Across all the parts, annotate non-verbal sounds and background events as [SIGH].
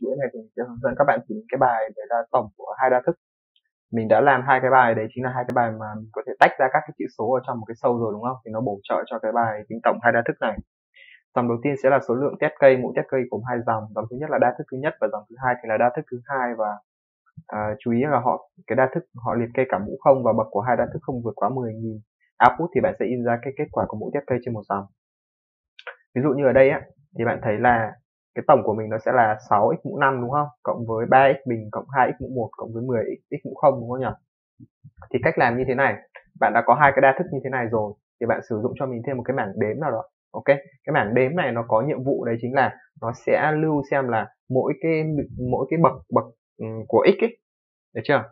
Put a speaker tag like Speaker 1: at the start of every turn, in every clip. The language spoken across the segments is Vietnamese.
Speaker 1: chuỗi này thì mình sẽ hướng dẫn các bạn tính cái bài để ra tổng của hai đa thức. Mình đã làm hai cái bài đấy chính là hai cái bài mà mình có thể tách ra các cái chữ số ở trong một cái sâu rồi đúng không? Thì nó bổ trợ cho cái bài tính tổng hai đa thức này. Dòng đầu tiên sẽ là số lượng test cây mỗi test cây gồm hai dòng. Dòng thứ nhất là đa thức thứ nhất và dòng thứ hai thì là đa thức thứ hai. Và à, chú ý là họ cái đa thức họ liệt kê cả mũ không và bậc của hai đa thức không vượt quá 10.000 output thì bạn sẽ in ra cái kết quả của mỗi test cây trên một dòng. Ví dụ như ở đây á thì bạn thấy là cái tổng của mình nó sẽ là 6x mũ 5 đúng không? Cộng với 3x bình cộng 2x mũ 1 cộng với 10x mũ 0 đúng không nhỉ? Thì cách làm như thế này bạn đã có hai cái đa thức như thế này rồi thì bạn sử dụng cho mình thêm một cái mảng đếm nào đó ok? Cái mảng đếm này nó có nhiệm vụ đấy chính là nó sẽ lưu xem là mỗi cái mỗi cái bậc bậc của x ấy được chưa?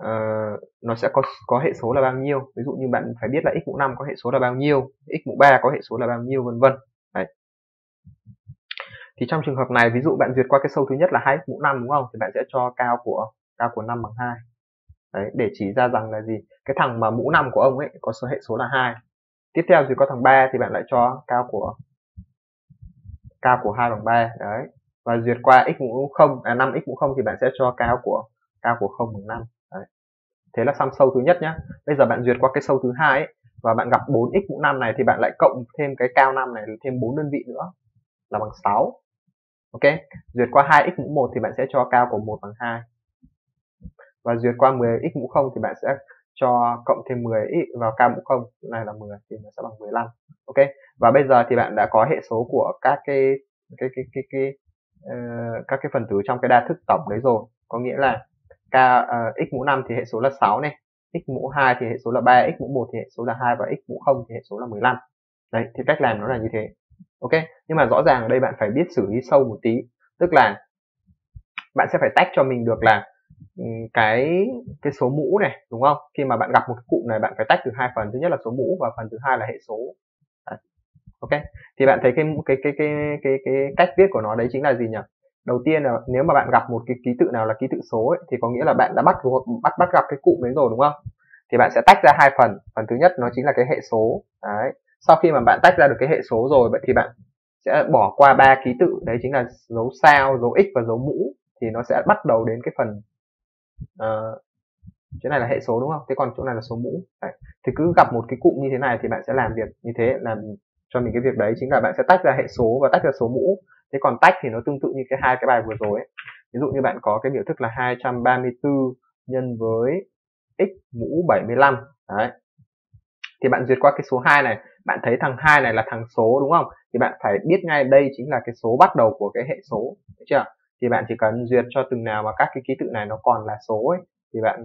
Speaker 1: Uh, nó sẽ có có hệ số là bao nhiêu? Ví dụ như bạn phải biết là x mũ 5 có hệ số là bao nhiêu x mũ 3 có hệ số là bao nhiêu vân vân. Đấy thì trong trường hợp này ví dụ bạn duyệt qua cái sâu thứ nhất là hai mũ năm đúng không? Thì bạn sẽ cho cao của cao của năm bằng hai. Đấy để chỉ ra rằng là gì? Cái thằng mà mũ năm của ông ấy có số hệ số là hai. Tiếp theo duyệt qua thằng 3 thì bạn lại cho cao của cao của hai bằng ba. Đấy. Và duyệt qua x mũ không à 5 x mũ không thì bạn sẽ cho cao của cao của không bằng năm. Đấy. thế là xong sâu thứ nhất nhá. Bây giờ bạn duyệt qua cái sâu thứ hai ấy, và bạn gặp 4x mũ 5 này thì bạn lại cộng thêm cái cao 5 này thêm 4 đơn vị nữa là bằng 6 ok? Duyệt qua 2x mũ 1 thì bạn sẽ cho cao của 1 bằng 2 và duyệt qua 10x mũ 0 thì bạn sẽ cho cộng thêm 10 x vào cao mũ 0 này là 10 thì nó sẽ bằng 15 ok? Và bây giờ thì bạn đã có hệ số của các cái cái cái cái, cái uh, các cái phần tử trong cái đa thức tổng đấy rồi. Có nghĩa là k uh, ờ, x mũ 5 thì hệ số là 6 này x mũ 2 thì hệ số là 3 x mũ 1 thì hệ số là 2 và x mũ 0 thì hệ số là 15 đấy thì cách làm nó là như thế ok? Nhưng mà rõ ràng ở đây bạn phải biết xử lý sâu một tí. Tức là bạn sẽ phải tách cho mình được là cái cái số mũ này đúng không? Khi mà bạn gặp một cái cụm này bạn phải tách từ hai phần. Thứ nhất là số mũ và phần thứ hai là hệ số. Đấy. ok? Thì bạn thấy cái cái cái cái cái cái cách viết của nó đấy chính là gì nhỉ? Đầu tiên là nếu mà bạn gặp một cái ký tự nào là ký tự số ấy, thì có nghĩa là bạn đã bắt bắt bắt gặp cái cụm đấy rồi đúng không? Thì bạn sẽ tách ra hai phần. Phần thứ nhất nó chính là cái hệ số. Đấy sau khi mà bạn tách ra được cái hệ số rồi vậy thì bạn sẽ bỏ qua ba ký tự. Đấy chính là dấu sao dấu x và dấu mũ. Thì nó sẽ bắt đầu đến cái phần uh, chỗ này là hệ số đúng không? Thế còn chỗ này là số mũ. Đấy. thì cứ gặp một cái cụm như thế này thì bạn sẽ làm việc như thế làm cho mình cái việc đấy. Chính là bạn sẽ tách ra hệ số và tách ra số mũ. Thế còn tách thì nó tương tự như cái hai cái bài vừa rồi ấy. Ví dụ như bạn có cái biểu thức là 234 nhân với x mũ 75 đấy. Thì bạn duyệt qua cái số 2 này bạn thấy thằng 2 này là thằng số đúng không? Thì bạn phải biết ngay đây chính là cái số bắt đầu của cái hệ số được chưa? Thì bạn chỉ cần duyệt cho từng nào mà các cái ký tự này nó còn là số ấy thì bạn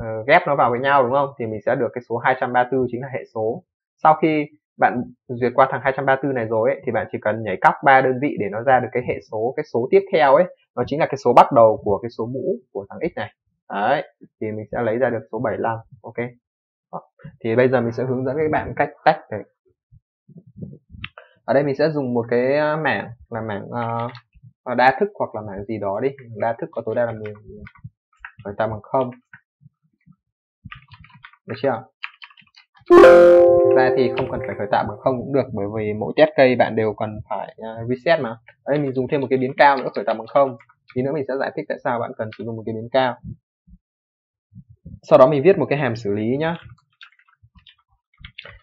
Speaker 1: uh, ghép nó vào với nhau đúng không? Thì mình sẽ được cái số 234 chính là hệ số. Sau khi bạn duyệt qua thằng 234 này rồi ấy, thì bạn chỉ cần nhảy cóc ba đơn vị để nó ra được cái hệ số cái số tiếp theo ấy nó chính là cái số bắt đầu của cái số mũ của thằng x này. Đấy thì mình sẽ lấy ra được số 75 ok? Thì bây giờ mình sẽ hướng dẫn các bạn cách tách này ở đây mình sẽ dùng một cái à, mảng là mảng uh, đa thức hoặc là mảng gì đó đi. Đa thức có tối đa là mười người tạo bằng không. Được chưa? Thực ra thì không cần phải khởi tạo bằng không cũng được bởi vì mỗi test cây bạn đều cần phải uh, reset mà. Ở đây mình dùng thêm một cái biến cao nữa khởi tạo bằng không. Tí nữa mình sẽ giải thích tại sao bạn cần sử dụng một cái biến cao. Sau đó mình viết một cái hàm xử lý nhá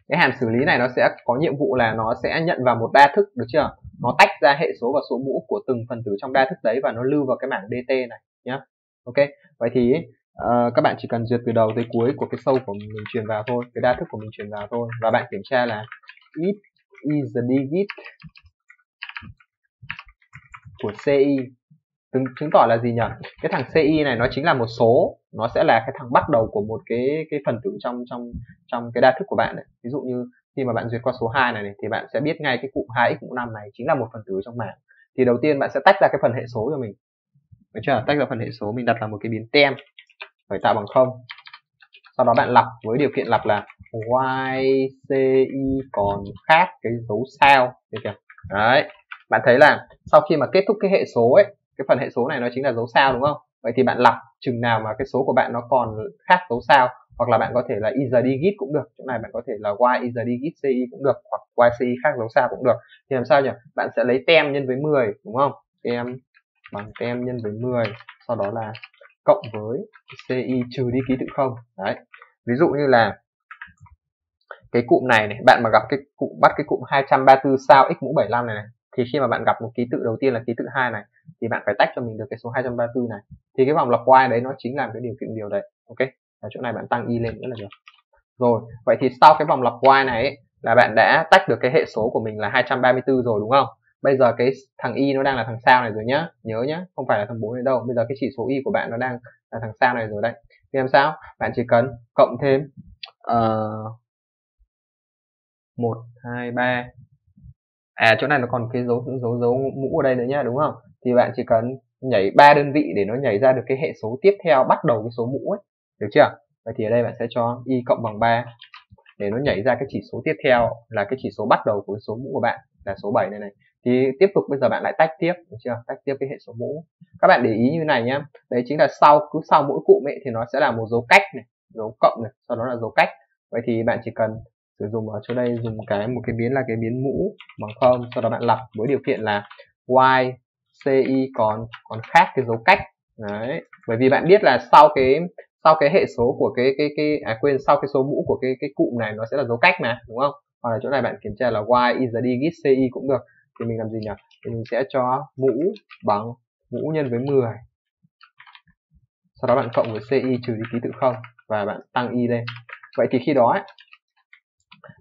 Speaker 1: cái hàm xử lý này nó sẽ có nhiệm vụ là nó sẽ nhận vào một đa thức được chưa? Nó tách ra hệ số và số mũ của từng phần tử trong đa thức đấy và nó lưu vào cái mảng dt này nhá. Ok? Vậy thì uh, các bạn chỉ cần duyệt từ đầu tới cuối của cái sâu của mình truyền vào thôi cái đa thức của mình truyền vào thôi. Và bạn kiểm tra là it is the digit của ci chứng, chứng tỏ là gì nhỉ? Cái thằng ci này nó chính là một số nó sẽ là cái thằng bắt đầu của một cái cái phần tử trong trong trong cái đa thức của bạn ấy. ví dụ như khi mà bạn duyệt qua số 2 này, này thì bạn sẽ biết ngay cái cụm 2x mũ 5 này chính là một phần tử trong mạng thì đầu tiên bạn sẽ tách ra cái phần hệ số cho mình. Được chưa? Tách ra phần hệ số mình đặt là một cái biến tem phải tạo bằng không. Sau đó bạn lặp với điều kiện lặp là y còn khác cái dấu sao. Được chưa? Đấy. Bạn thấy là sau khi mà kết thúc cái hệ số ấy cái phần hệ số này nó chính là dấu sao đúng không? Vậy thì bạn lọc chừng nào mà cái số của bạn nó còn khác dấu sao, hoặc là bạn có thể là is digit cũng được. Chỗ này bạn có thể là y is digit ci cũng được, hoặc y ci khác dấu sao cũng được. Thì làm sao nhỉ? Bạn sẽ lấy tem nhân với 10 đúng không? Tem bằng tem nhân với 10 sau đó là cộng với CI trừ đi ký tự không. Đấy. Ví dụ như là cái cụm này này, bạn mà gặp cái cụm bắt cái cụm 234 sao x mũ 75 này này, thì khi mà bạn gặp một ký tự đầu tiên là ký tự hai này, thì bạn phải tách cho mình được cái số 234 này thì cái vòng lặp y đấy nó chính là cái điều kiện điều đấy ok? Ở chỗ này bạn tăng y lên nữa là được. Rồi vậy thì sau cái vòng lặp y này ấy, là bạn đã tách được cái hệ số của mình là 234 rồi đúng không? Bây giờ cái thằng y nó đang là thằng sao này rồi nhá nhớ nhá không phải là thằng 4 này đâu. Bây giờ cái chỉ số y của bạn nó đang là thằng sao này rồi đấy. Thì làm sao? Bạn chỉ cần cộng thêm uh, 1 2 3 à chỗ này nó còn cái dấu dấu dấu mũ ở đây nữa nhá đúng không? Thì bạn chỉ cần nhảy ba đơn vị để nó nhảy ra được cái hệ số tiếp theo, bắt đầu cái số mũ ấy, được chưa? Vậy thì ở đây bạn sẽ cho y cộng bằng 3 để nó nhảy ra cái chỉ số tiếp theo, là cái chỉ số bắt đầu của cái số mũ của bạn, là số 7 này này. Thì tiếp tục bây giờ bạn lại tách tiếp, được chưa? Tách tiếp cái hệ số mũ. Các bạn để ý như này nhá. Đấy chính là sau, cứ sau mỗi cụm ấy thì nó sẽ là một dấu cách này, dấu cộng này, sau đó là dấu cách. Vậy thì bạn chỉ cần sử dụng ở chỗ đây, dùng cái, một cái biến là cái biến mũ bằng không, sau đó bạn lặp với điều kiện là y ci còn còn khác cái dấu cách. Đấy bởi vì bạn biết là sau cái sau cái hệ số của cái cái cái à quên sau cái số mũ của cái cái cụm này nó sẽ là dấu cách mà đúng không? Hoặc là chỗ này bạn kiểm tra là y is a digit ci cũng được. Thì mình làm gì nhỉ? Thì mình sẽ cho mũ bằng mũ nhân với 10 sau đó bạn cộng với ci trừ đi ký tự không và bạn tăng y lên. Vậy thì khi đó ấy,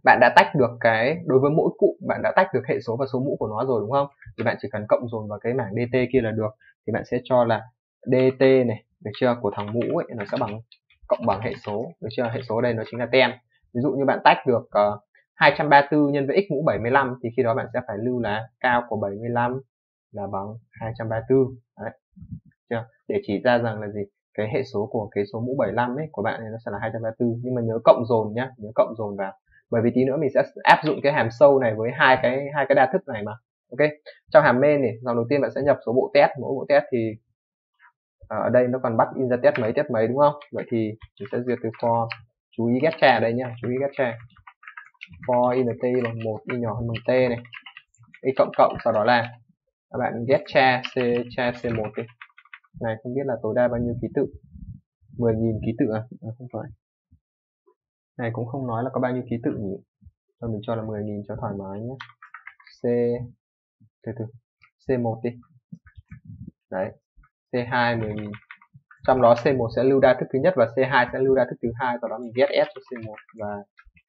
Speaker 1: bạn đã tách được cái đối với mỗi cụm bạn đã tách được hệ số và số mũ của nó rồi đúng không? Thì bạn chỉ cần cộng dồn vào cái mảng dt kia là được. Thì bạn sẽ cho là dt này được chưa? Của thằng mũ ấy nó sẽ bằng cộng bằng hệ số được chưa? Hệ số đây nó chính là ten ví dụ như bạn tách được ờ, uh, 234 nhân với x mũ 75 thì khi đó bạn sẽ phải lưu là cao của 75 là bằng 234 đấy. Chưa? Để chỉ ra rằng là gì? Cái hệ số của cái số mũ 75 ấy của bạn này nó sẽ là 234 nhưng mà nhớ cộng dồn nhá nhớ cộng dồn vào bởi vì tí nữa mình sẽ áp dụng cái hàm sâu này với hai cái hai cái đa thức này mà. Ok? Trong hàm main này dòng đầu tiên bạn sẽ nhập số bộ test. Mỗi bộ test thì à, ở đây nó còn bắt in ra test mấy test mấy, đúng không? Vậy thì mình sẽ duyệt từ for chú ý ghép trà đây nhá. Chú ý ghép trà for int bằng một y nhỏ hơn bằng t này. Y cộng cộng, sau đó là các bạn ghép cha c cha c1 đi. Này, không biết là tối đa bao nhiêu ký tự? 10.000 ký tự à? à không phải này cũng không nói là có bao nhiêu ký tự nhỉ? Cho mình cho là 10.000 cho thoải mái nhé. C từ từ C1 đi. Đấy C2 10.000 trong đó C1 sẽ lưu đa thức thứ nhất và C2 sẽ lưu đa thức thứ hai sau đó mình ghét S cho C1 và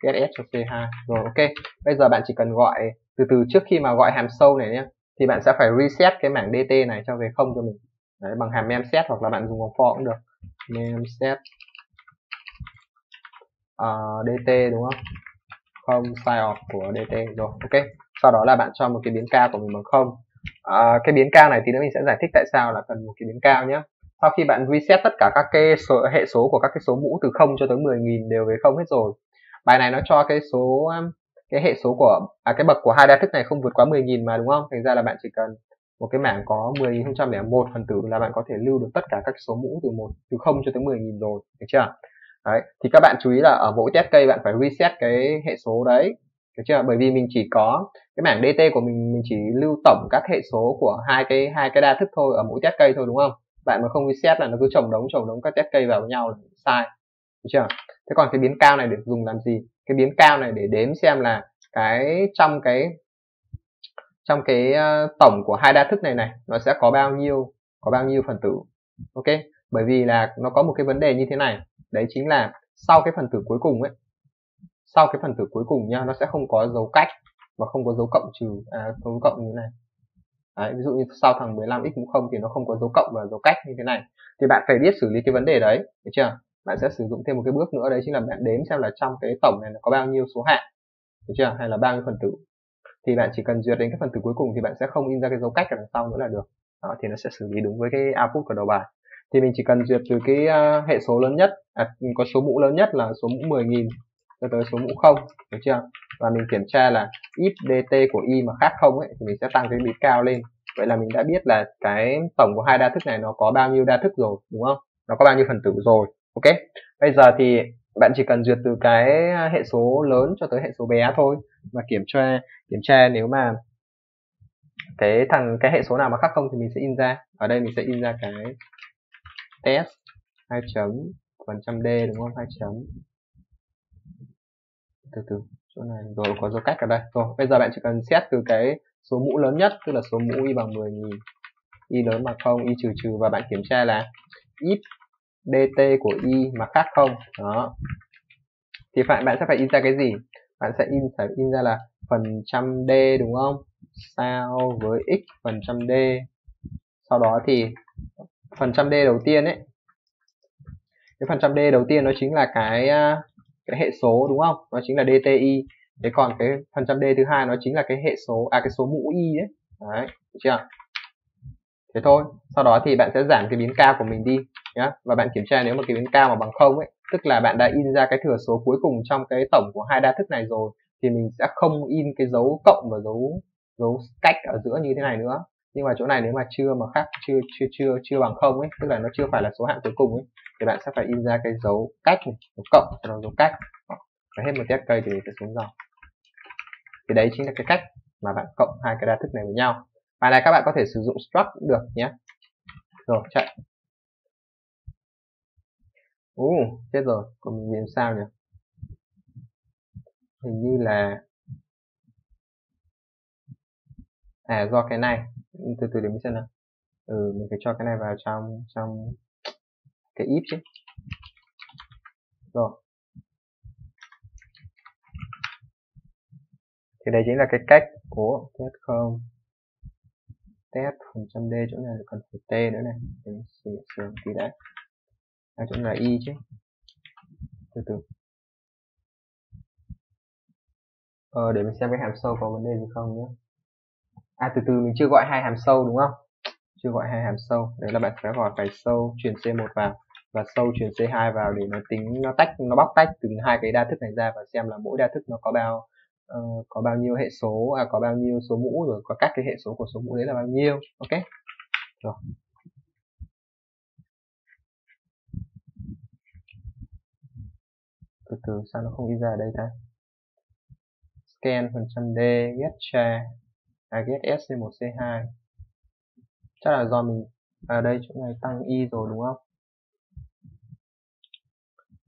Speaker 1: ghét S cho C2 rồi ok. Bây giờ bạn chỉ cần gọi từ từ trước khi mà gọi hàm sâu này nhé thì bạn sẽ phải reset cái mảng dt này cho về không cho mình. Đấy, bằng hàm memset hoặc là bạn dùng vòng for cũng được. Memset À, uh, dt đúng không? Không size off của dt rồi ok. Sau đó là bạn cho một cái biến cao của mình bằng không. Uh, cái biến cao này thì nữa mình sẽ giải thích tại sao là cần một cái biến cao nhé sau khi bạn reset tất cả các cái số, hệ số của các cái số mũ từ 0 cho tới 10.000 đều về không hết rồi. Bài này nó cho cái số um, cái hệ số của à, cái bậc của hai đa thức này không vượt quá 10.000 mà đúng không? Thành ra là bạn chỉ cần một cái mảng có 10.001 phần tử là bạn có thể lưu được tất cả các số mũ từ một từ 0 cho tới 10.000 rồi được chưa? Đấy thì các bạn chú ý là ở mỗi test cây bạn phải reset cái hệ số đấy được chưa? Bởi vì mình chỉ có cái mảng dt của mình mình chỉ lưu tổng các hệ số của hai cái hai cái đa thức thôi ở mỗi test cây thôi đúng không? Bạn mà không reset là nó cứ chồng đống chồng đống các test cây vào với nhau là sai được chưa? Thế còn cái biến cao này để dùng làm gì? Cái biến cao này để đếm xem là cái trong cái trong cái uh, tổng của hai đa thức này này nó sẽ có bao nhiêu có bao nhiêu phần tử ok? Bởi vì là nó có một cái vấn đề như thế này đấy chính là sau cái phần tử cuối cùng ấy sau cái phần tử cuối cùng nha nó sẽ không có dấu cách và không có dấu cộng trừ à, dấu cộng như thế này. Đấy, ví dụ như sau thằng 15 x mũ không thì nó không có dấu cộng và dấu cách như thế này. Thì bạn phải biết xử lý cái vấn đề đấy được chưa? Bạn sẽ sử dụng thêm một cái bước nữa đấy chính là bạn đếm xem là trong cái tổng này nó có bao nhiêu số hạng được chưa? Hay là bao nhiêu phần tử. Thì bạn chỉ cần duyệt đến cái phần tử cuối cùng thì bạn sẽ không in ra cái dấu cách ở đằng sau nữa là được. Đó thì nó sẽ xử lý đúng với cái output của đầu bài thì mình chỉ cần duyệt từ cái uh, hệ số lớn nhất à, có số mũ lớn nhất là số mũ 10.000 cho tới số mũ không được chưa? Và mình kiểm tra là if dt của y mà khác không ấy thì mình sẽ tăng cái bit cao lên. Vậy là mình đã biết là cái tổng của hai đa thức này nó có bao nhiêu đa thức rồi đúng không? Nó có bao nhiêu phần tử rồi ok? Bây giờ thì bạn chỉ cần duyệt từ cái hệ số lớn cho tới hệ số bé thôi. Và kiểm tra kiểm tra nếu mà cái thằng cái hệ số nào mà khác không thì mình sẽ in ra. Ở đây mình sẽ in ra cái test hai chấm phần trăm d đúng không? Hai chấm. Từ từ, chỗ này rồi có dấu cách ở đây. Rồi, bây giờ bạn chỉ cần xét từ cái số mũ lớn nhất, tức là số mũ y bằng 10.000 y lớn bằng không, y trừ trừ, và bạn kiểm tra là ít dt của y mà khác không. Đó. Thì phải, bạn sẽ phải in ra cái gì? Bạn sẽ in, phải in ra là phần trăm d đúng không? Sao với x phần trăm d. Sau đó thì phần trăm d đầu tiên ấy. Cái phần trăm d đầu tiên nó chính là cái à, cái hệ số, đúng không? Nó chính là dti thế còn cái phần trăm d thứ hai nó chính là cái hệ số à cái số mũ y ấy. Đấy, được chưa? Thế thôi, sau đó thì bạn sẽ giảm cái biến cao của mình đi, nhá. Và bạn kiểm tra nếu mà cái biến cao mà bằng không ấy, tức là bạn đã in ra cái thừa số cuối cùng trong cái tổng của hai đa thức này rồi, thì mình sẽ không in cái dấu cộng và dấu dấu cách ở giữa như thế này nữa nhưng mà chỗ này nếu mà chưa mà khác chưa chưa chưa chưa bằng không ấy tức là nó chưa phải là số hạng cuối cùng ấy thì bạn sẽ phải in ra cái dấu cách này dấu cộng sau đó dấu cách. Và hết một test cây thì sẽ xuống dòng thì đấy chính là cái cách mà bạn cộng hai cái đa thức này với nhau. Bài này các bạn có thể sử dụng struct cũng được nhé. Rồi chạy. Ú uh, chết rồi, còn mình làm sao nhỉ? Hình như là À do cái này, từ từ để mình xem nào. Ừ, mình phải cho cái này vào trong trong cái if chứ. Rồi. Thì đây chính là cái cách của test không test phần trăm d chỗ này còn phải t nữa này mình sửa sửa tí đã à, chỗ này là y chứ từ từ ờ, để mình xem cái hàm sâu có vấn đề gì không nhé à từ từ mình chưa gọi hai hàm sâu đúng không? Chưa gọi hai hàm sâu. Đấy là bạn sẽ gọi phải sâu chuyển c1 vào và sâu chuyển c2 vào để nó tính nó tách nó bóc tách từ hai cái đa thức này ra và xem là mỗi đa thức nó có bao uh, có bao nhiêu hệ số à, có bao nhiêu số mũ rồi có các cái hệ số của số mũ đấy là bao nhiêu ok? Rồi. Từ từ sao nó không đi ra đây ta? Scan phần trăm d get share. I get s 1 c 2 chắc là do mình ở à đây chỗ này tăng y rồi đúng không?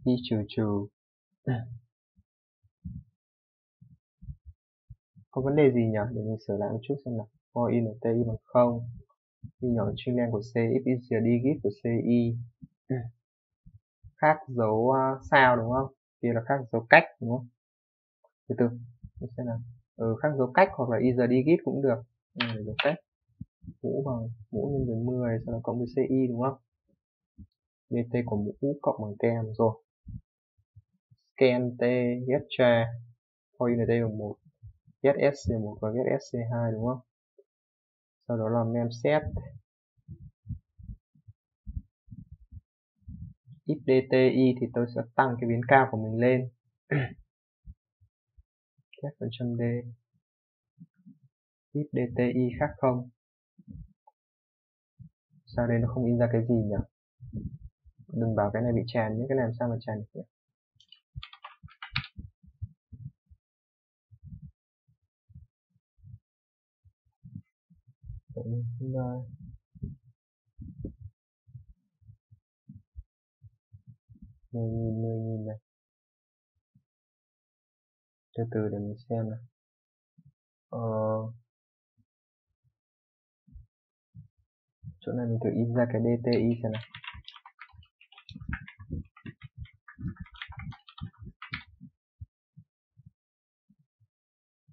Speaker 1: Y trừ trừ. Có vấn đề gì nhỉ? Để mình sửa lại một chút xem nào. For in t y bằng không? Y nhỏ chuyên đen của c if is the digit của ci khác dấu uh, sao đúng không? Kia là khác dấu cách đúng không? Từ từ xem nào ừ, khác dấu cách hoặc là is the digit cũng được. Ừ, dấu cách. Mũ bằng mũ nhân với 10 sau đó cộng với ci đúng không? Dt của mũ cộng bằng kem rồi. Scan t get tra. Point in đây là một get sc1 và get sc2 đúng không? Sau đó là mem set. If dti thì tôi sẽ tăng cái biến cao của mình lên. [CLEARS THROAT] khác phần trăm d. Tiếp dti khác không? Sao đây nó không in ra cái gì nhỉ? Đừng bảo cái này bị tràn những cái này làm sao mà tràn được nhỉ? Rồi từ từ để mình xem này ờ, chỗ này mình thử in ra cái DTI xem nào.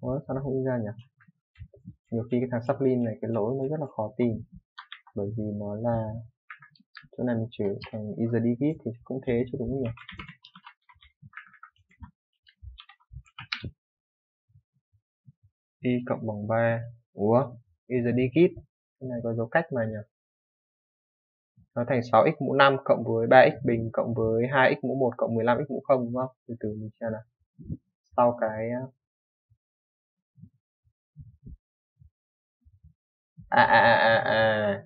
Speaker 1: Ủa, sao nó không in ra nhỉ? Nhiều khi cái thằng sublin này cái lỗi nó rất là khó tìm bởi vì nó là chỗ này mình chuyển thành either digit thì cũng thế chứ đúng nhỉ? Y cộng bằng 3 ủa y giờ đi kít cái này có dấu cách mà nhỉ? Nó thành 6x mũ 5 cộng với 3x bình cộng với 2x mũ 1 cộng 15x mũ 0 đúng không? Từ từ mình xem nào. Sau cái à à à à à.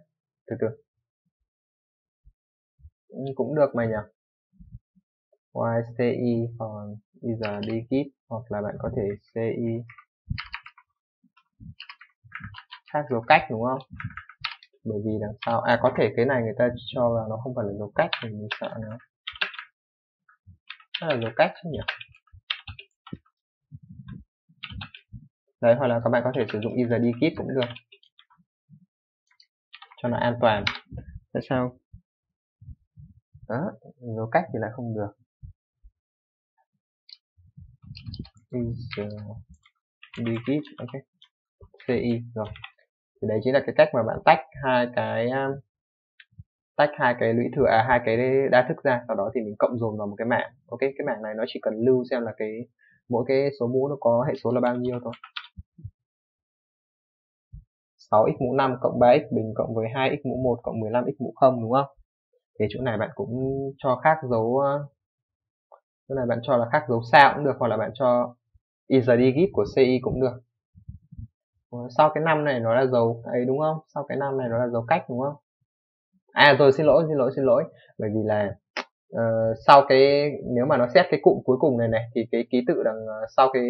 Speaker 1: Từ từ. Ừ, cũng được mà nhỉ? Yci còn bây giờ đi kít hoặc là bạn có thể ci khác dấu cách, đúng không? Bởi vì làm sao? à có thể cái này người ta cho là nó không phải là dấu cách thì mình sợ nó. Nó là dấu cách chứ nhỉ? Đấy, hoặc là các bạn có thể sử dụng is kit cũng được. Cho nó an toàn. Tại sao? Đó, dấu cách thì lại không được. Is digit ok. Ci rồi thì đấy chính là cái cách mà bạn tách hai cái um, tách hai cái lũy thừa à hai cái đa thức ra sau đó thì mình cộng dồn vào một cái mảng ok, cái mảng này nó chỉ cần lưu xem là cái, mỗi cái số mũ nó có hệ số là bao nhiêu thôi 6x mũ 5 cộng 3x bình cộng với 2x mũ 1 cộng 15x mũ 0 đúng không? Thì chỗ này bạn cũng cho khác dấu uh, chỗ này bạn cho là khác dấu sao cũng được, hoặc là bạn cho is digit của CI cũng được. Sau cái năm này nó là dấu ấy đúng không? Sau cái năm này nó là dấu cách đúng không? À rồi xin lỗi xin lỗi xin lỗi. Bởi vì là uh, sau cái nếu mà nó xét cái cụm cuối cùng này này thì cái ký tự đằng uh, sau cái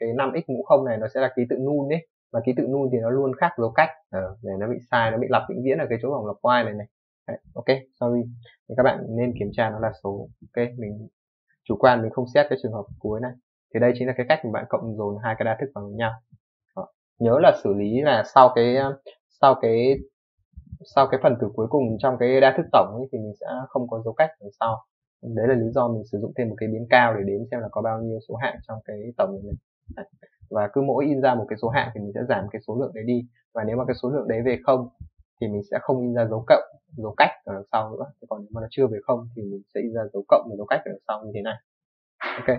Speaker 1: cái năm x mũ không này nó sẽ là ký tự nun đấy và ký tự nun thì nó luôn khác dấu cách. Ờ, để nó bị sai nó bị lặp vĩnh viễn ở cái chỗ vòng lặp quai này này. Đấy, ok sorry. Thì các bạn nên kiểm tra nó là số ok? Mình chủ quan mình không xét cái trường hợp cuối này. Thì đây chính là cái cách mà bạn cộng dồn hai cái đa thức vào với nhau nhớ là xử lý là sau cái ờ, sau cái sau cái phần tử cuối cùng trong cái đa thức tổng ấy, thì mình sẽ không có dấu cách đằng sau. Đấy là lý do mình sử dụng thêm một cái biến cao để đếm xem là có bao nhiêu số hạng trong cái tổng này mình và cứ mỗi in ra một cái số hạng thì mình sẽ giảm cái số lượng đấy đi. Và nếu mà cái số lượng đấy về không thì mình sẽ không in ra dấu cộng dấu cách ở đằng sau nữa. Còn nếu mà nó chưa về không thì mình sẽ in ra dấu cộng và dấu cách ở đằng sau như thế này. Ok.